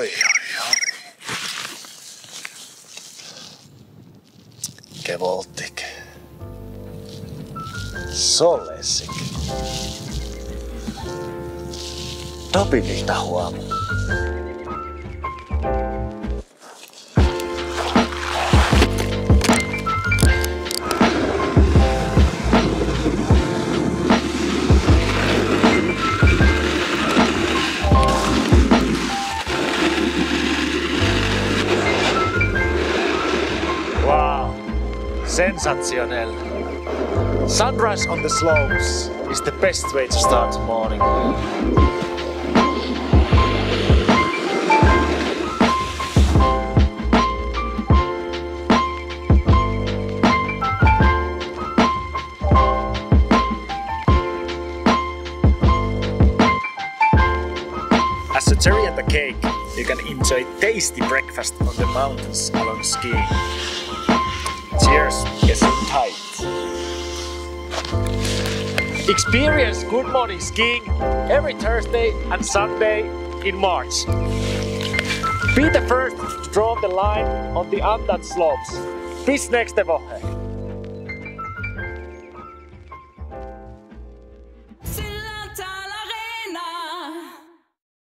Oi, oi, oi. Kevoltik. Sollessik. Topinilta huomaa. Sensationell. Sunrise on the slopes is the best way to start the morning. As a cherry and the cake, you can enjoy tasty breakfast on the mountains along skiing. Tight. Experience good morning skiing every Thursday and Sunday in March. Be the first to draw the line on the Andan slopes. Bis nächste Woche.